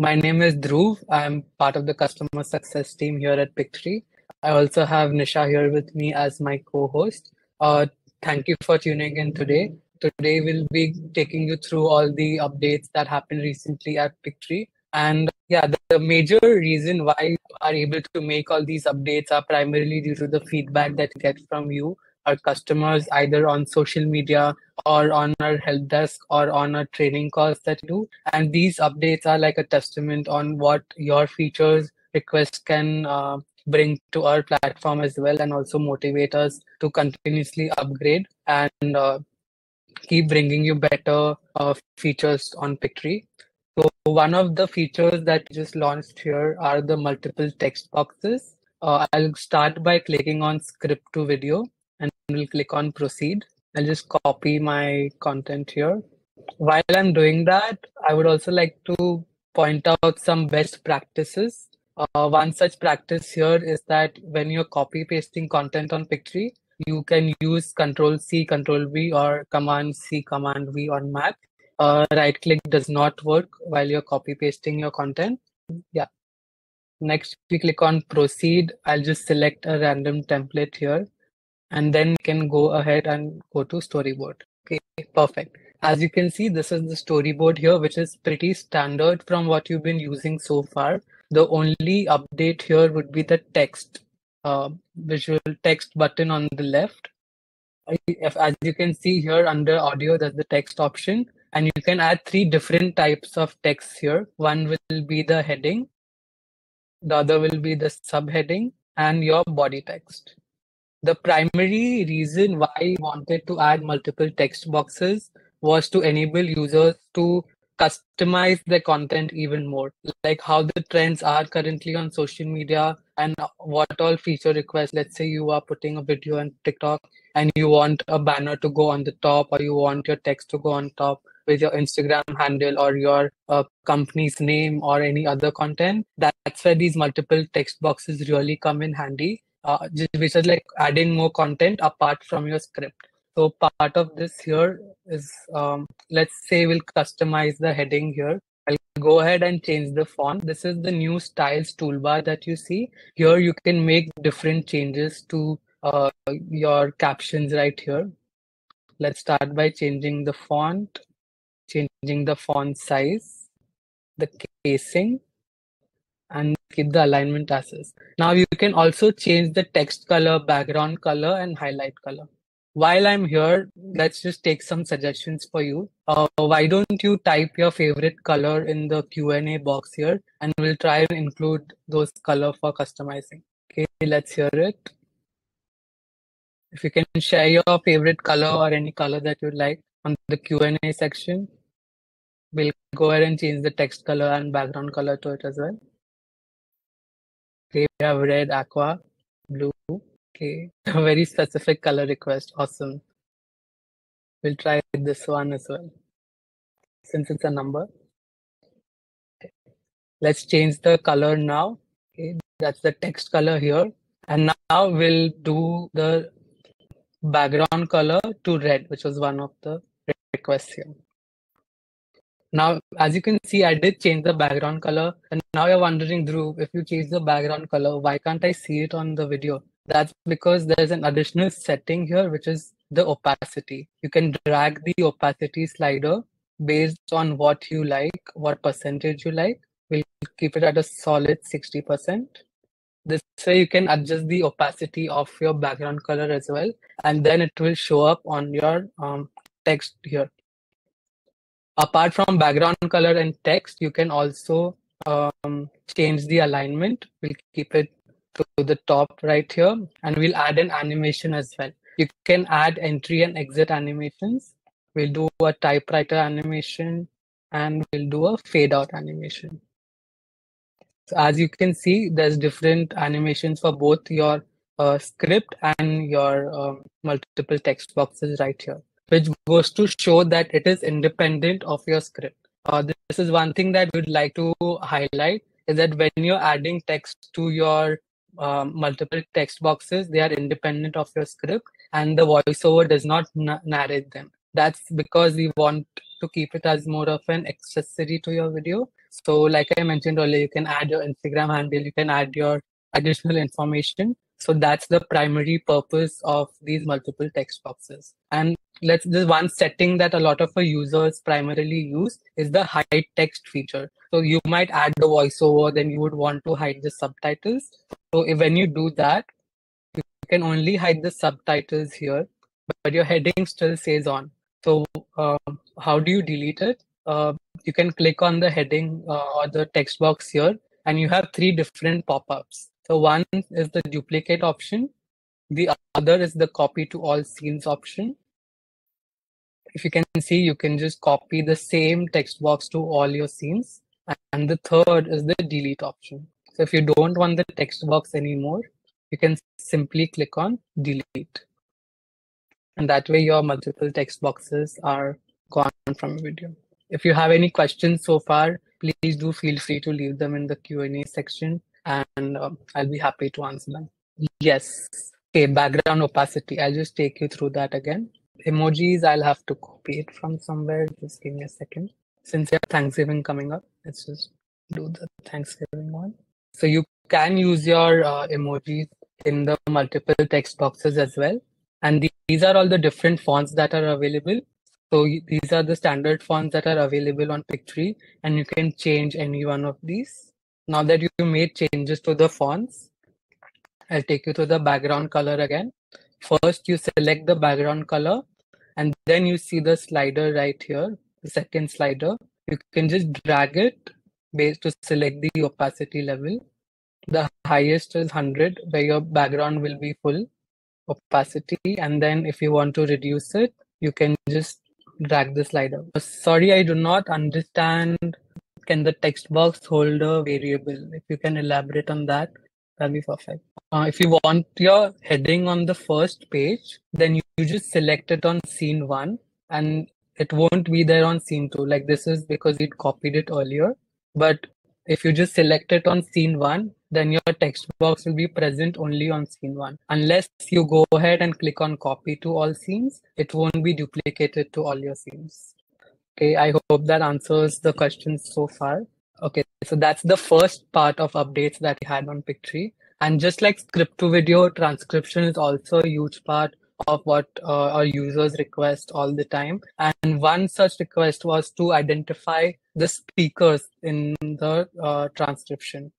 My name is Dhruv. I'm part of the customer success team here at Pictory. I also have Nisha here with me as my co-host. Uh, thank you for tuning in today. Today we'll be taking you through all the updates that happened recently at Pictory. And yeah, the, the major reason why we are able to make all these updates are primarily due to the feedback that we get from you, our customers, either on social media or on our help desk or on our training calls that we do. And these updates are like a testament on what your features requests can uh, bring to our platform as well and also motivate us to continuously upgrade and uh, keep bringing you better uh, features on Pictory. So one of the features that just launched here are the multiple text boxes. Uh, I'll start by clicking on script to video we'll click on proceed. I'll just copy my content here. While I'm doing that, I would also like to point out some best practices. Uh, one such practice here is that when you're copy pasting content on Pictory, you can use Control C, Control V, or Command C, Command V on Mac. Uh, right click does not work while you're copy pasting your content. Yeah. Next, we click on proceed. I'll just select a random template here and then we can go ahead and go to storyboard. Okay, perfect. As you can see, this is the storyboard here, which is pretty standard from what you've been using so far. The only update here would be the text, uh, visual text button on the left. If, as you can see here under audio, there's the text option and you can add three different types of text here. One will be the heading, the other will be the subheading and your body text. The primary reason why I wanted to add multiple text boxes was to enable users to customize their content even more, like how the trends are currently on social media and what all feature requests. Let's say you are putting a video on TikTok and you want a banner to go on the top or you want your text to go on top with your Instagram handle or your uh, company's name or any other content. That's where these multiple text boxes really come in handy uh, which is like adding more content apart from your script. So part of this here is, um, let's say we'll customize the heading here. I'll go ahead and change the font. This is the new styles toolbar that you see. Here you can make different changes to uh, your captions right here. Let's start by changing the font, changing the font size, the casing, and keep the alignment as is. Now you can also change the text color, background color and highlight color. While I'm here, let's just take some suggestions for you. Uh, why don't you type your favorite color in the Q&A box here and we'll try and include those color for customizing. Okay, let's hear it. If you can share your favorite color or any color that you like on the Q&A section, we'll go ahead and change the text color and background color to it as well. We have red, aqua, blue. Okay, a very specific color request. Awesome. We'll try this one as well, since it's a number. Okay. Let's change the color now. Okay, that's the text color here. And now we'll do the background color to red, which was one of the requests here. Now, as you can see, I did change the background color. And now you're wondering, Dhruv, if you change the background color, why can't I see it on the video? That's because there's an additional setting here, which is the opacity. You can drag the opacity slider based on what you like, what percentage you like. We'll keep it at a solid 60%. This way you can adjust the opacity of your background color as well. And then it will show up on your um, text here apart from background color and text, you can also um, change the alignment. We'll keep it to the top right here and we'll add an animation as well. You can add entry and exit animations. We'll do a typewriter animation and we'll do a fade out animation. So as you can see, there's different animations for both your uh, script and your um, multiple text boxes right here which goes to show that it is independent of your script. Uh, this is one thing that we'd like to highlight is that when you're adding text to your um, multiple text boxes, they are independent of your script and the voiceover does not narrate them. That's because we want to keep it as more of an accessory to your video So like I mentioned earlier, you can add your Instagram handle, you can add your additional information. So that's the primary purpose of these multiple text boxes. And let's the one setting that a lot of our users primarily use is the hide text feature. So you might add the voiceover, then you would want to hide the subtitles. So if, when you do that, you can only hide the subtitles here, but your heading still stays on. So uh, how do you delete it? Uh, you can click on the heading uh, or the text box here, and you have three different pop-ups. So one is the duplicate option. The other is the copy to all scenes option. If you can see, you can just copy the same text box to all your scenes. And the third is the delete option. So if you don't want the text box anymore, you can simply click on delete. And that way your multiple text boxes are gone from a video. If you have any questions so far, please do feel free to leave them in the Q&A section and um, I'll be happy to answer them. Yes. Okay, background opacity. I'll just take you through that again. Emojis, I'll have to copy it from somewhere. Just give me a second. Since you have Thanksgiving coming up, let's just do the Thanksgiving one. So you can use your uh, emojis in the multiple text boxes as well. And these are all the different fonts that are available. So these are the standard fonts that are available on Pictory and you can change any one of these. Now that you made changes to the fonts, I'll take you to the background color again. First, you select the background color and then you see the slider right here, the second slider. You can just drag it based to select the opacity level. The highest is 100 where your background will be full opacity and then if you want to reduce it you can just drag the slider sorry i do not understand can the text box hold a variable if you can elaborate on that that'll be perfect uh, if you want your heading on the first page then you, you just select it on scene one and it won't be there on scene two like this is because we copied it earlier but if you just select it on scene one then your text box will be present only on scene one. Unless you go ahead and click on copy to all scenes, it won't be duplicated to all your scenes. Okay, I hope that answers the questions so far. Okay, so that's the first part of updates that we had on Pictory. And just like script to video, transcription is also a huge part of what uh, our users request all the time. And one such request was to identify the speakers in the uh, transcription.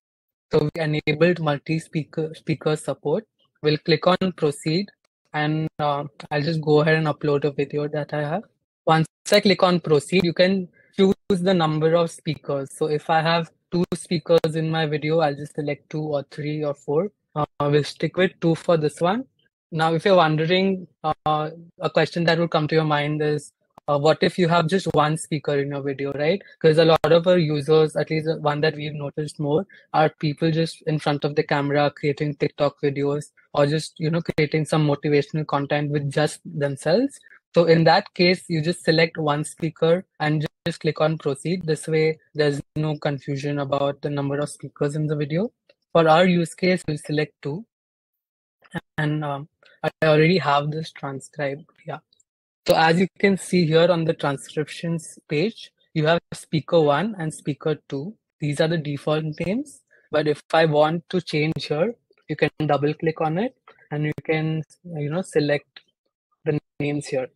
So we enabled multi-speaker speaker support. We'll click on proceed and uh, I'll just go ahead and upload a video that I have. Once I click on proceed, you can choose the number of speakers. So if I have two speakers in my video, I'll just select two or three or four. Uh, we'll stick with two for this one. Now, if you're wondering, uh, a question that will come to your mind is, uh, what if you have just one speaker in your video, right? Because a lot of our users, at least one that we've noticed more, are people just in front of the camera creating TikTok videos or just, you know, creating some motivational content with just themselves. So in that case, you just select one speaker and just click on proceed. This way, there's no confusion about the number of speakers in the video. For our use case, we'll select two. And um, I already have this transcribed. Yeah. So as you can see here on the transcriptions page, you have speaker one and speaker two. These are the default names. But if I want to change here, you can double click on it and you can, you know, select the names here.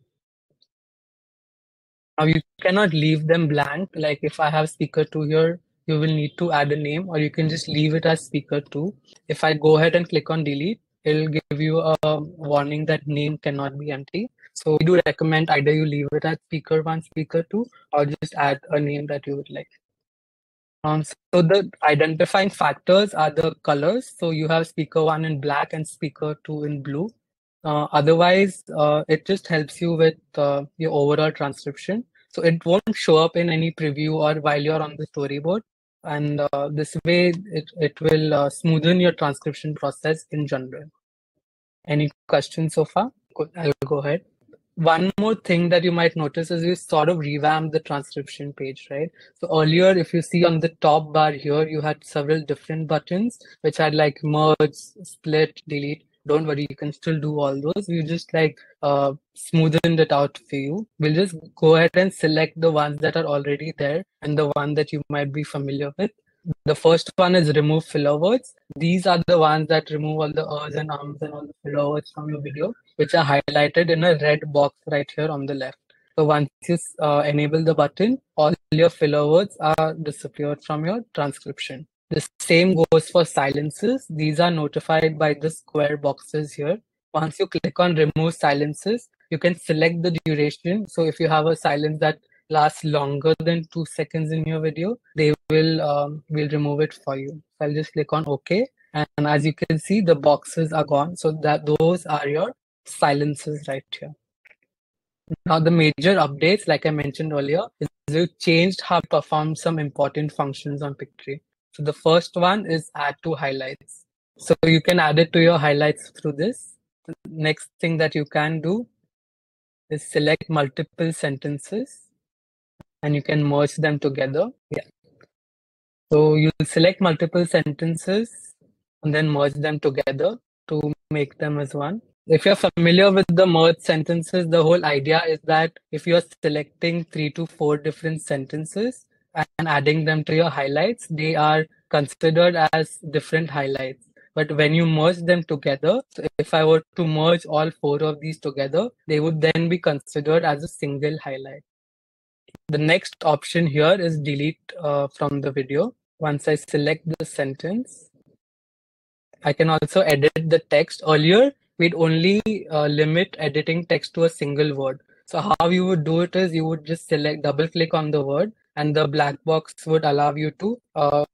Now you cannot leave them blank. Like if I have speaker two here, you will need to add a name or you can just leave it as speaker two. If I go ahead and click on delete, it'll give you a warning that name cannot be empty. So we do recommend either you leave it as speaker one, speaker two, or just add a name that you would like. Um, so the identifying factors are the colors. So you have speaker one in black and speaker two in blue. Uh, otherwise, uh, it just helps you with uh, your overall transcription. So it won't show up in any preview or while you're on the storyboard. And uh, this way, it, it will uh, smoothen your transcription process in general. Any questions so far? I'll go ahead one more thing that you might notice is we sort of revamped the transcription page, right? So earlier, if you see on the top bar here, you had several different buttons which had like merge, split, delete. Don't worry, you can still do all those. We just like uh, smoothened it out for you. We'll just go ahead and select the ones that are already there and the one that you might be familiar with. The first one is remove filler words. These are the ones that remove all the ers and ums and all the filler words from your video, which are highlighted in a red box right here on the left. So once you uh, enable the button, all your filler words are disappeared from your transcription. The same goes for silences. These are notified by the square boxes here. Once you click on remove silences, you can select the duration. So if you have a silence that lasts longer than two seconds in your video, they will um, will remove it for you. So I'll just click on OK. And as you can see, the boxes are gone. So that those are your silences right here. Now the major updates, like I mentioned earlier, is we changed how to perform some important functions on Pictory. So the first one is add to highlights. So you can add it to your highlights through this. Next thing that you can do is select multiple sentences and you can merge them together. Yeah. So you select multiple sentences and then merge them together to make them as one. If you're familiar with the merge sentences, the whole idea is that if you're selecting three to four different sentences, and adding them to your highlights, they are considered as different highlights. But when you merge them together, so if I were to merge all four of these together, they would then be considered as a single highlight. The next option here is delete uh, from the video. Once I select the sentence, I can also edit the text. Earlier, we'd only uh, limit editing text to a single word. So how you would do it is you would just select double click on the word and the black box would allow you to uh,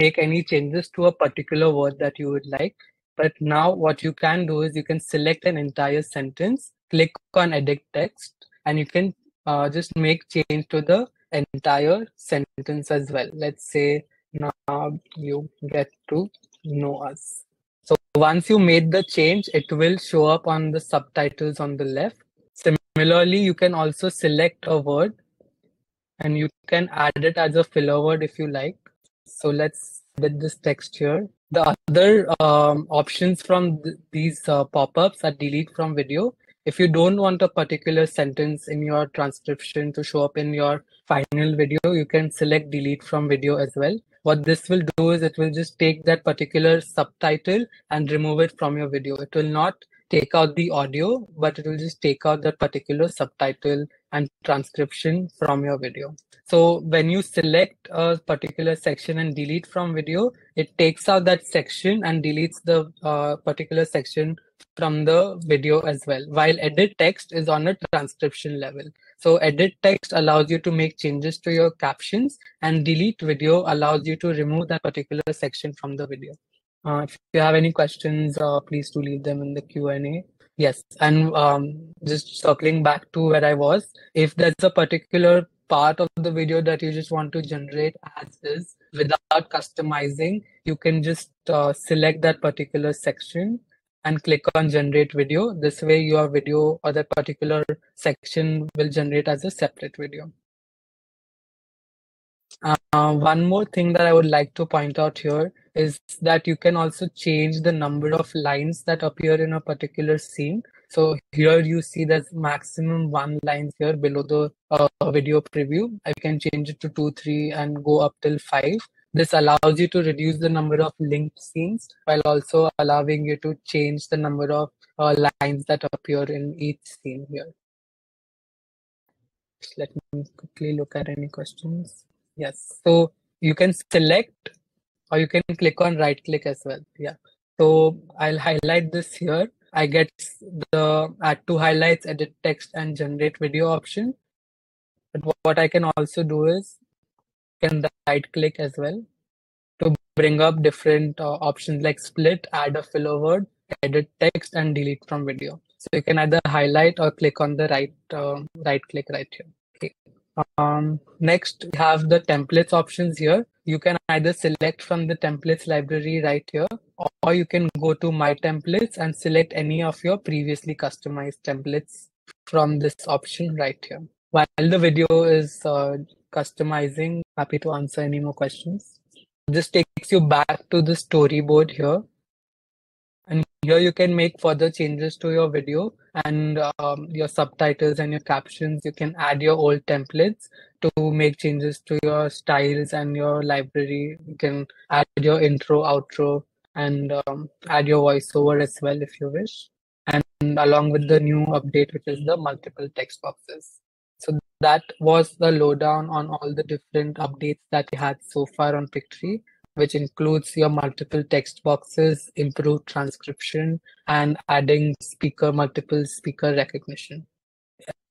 make any changes to a particular word that you would like. But now what you can do is you can select an entire sentence, click on edit text, and you can uh, just make change to the entire sentence as well. Let's say now you get to know us. So once you made the change, it will show up on the subtitles on the left. Similarly, you can also select a word and you can add it as a filler word if you like. So let's with this text here. The other um, options from th these uh, pop-ups are delete from video. If you don't want a particular sentence in your transcription to show up in your final video, you can select delete from video as well. What this will do is it will just take that particular subtitle and remove it from your video. It will not take out the audio, but it will just take out that particular subtitle and transcription from your video. So when you select a particular section and delete from video, it takes out that section and deletes the uh, particular section from the video as well. While edit text is on a transcription level. So edit text allows you to make changes to your captions and delete video allows you to remove that particular section from the video. Uh, if you have any questions, uh, please do leave them in the Q&A. Yes, and um, just circling back to where I was, if there's a particular part of the video that you just want to generate as is without customizing, you can just uh, select that particular section and click on generate video. This way your video or that particular section will generate as a separate video. Uh, one more thing that I would like to point out here is that you can also change the number of lines that appear in a particular scene. So here you see there's maximum one lines here below the uh, video preview. I can change it to two, three and go up till five. This allows you to reduce the number of linked scenes while also allowing you to change the number of uh, lines that appear in each scene here. Let me quickly look at any questions. Yes, so you can select or you can click on right click as well. Yeah. So I'll highlight this here. I get the add to highlights, edit text and generate video option. But what I can also do is can the right click as well to bring up different uh, options like split, add a filler word, edit text and delete from video. So you can either highlight or click on the right uh, right click right here. Okay. Um, next, we have the templates options here. You can either select from the templates library right here, or you can go to my templates and select any of your previously customized templates from this option right here. While the video is uh, customizing, happy to answer any more questions. This takes you back to the storyboard here. Here you can make further changes to your video and um, your subtitles and your captions. You can add your old templates to make changes to your styles and your library. You can add your intro, outro, and um, add your voiceover as well if you wish. And along with the new update, which is the multiple text boxes. So that was the lowdown on all the different updates that we had so far on Pictory which includes your multiple text boxes, improved transcription, and adding speaker multiple speaker recognition.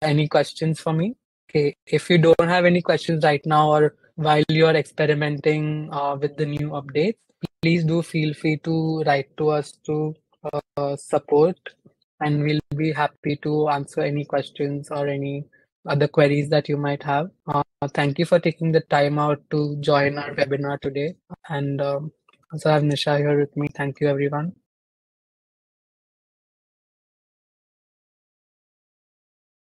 Any questions for me? Okay, if you don't have any questions right now or while you're experimenting uh, with the new updates, please do feel free to write to us to uh, support and we'll be happy to answer any questions or any other queries that you might have. Uh, thank you for taking the time out to join our webinar today. And um, also have Nisha here with me. Thank you, everyone.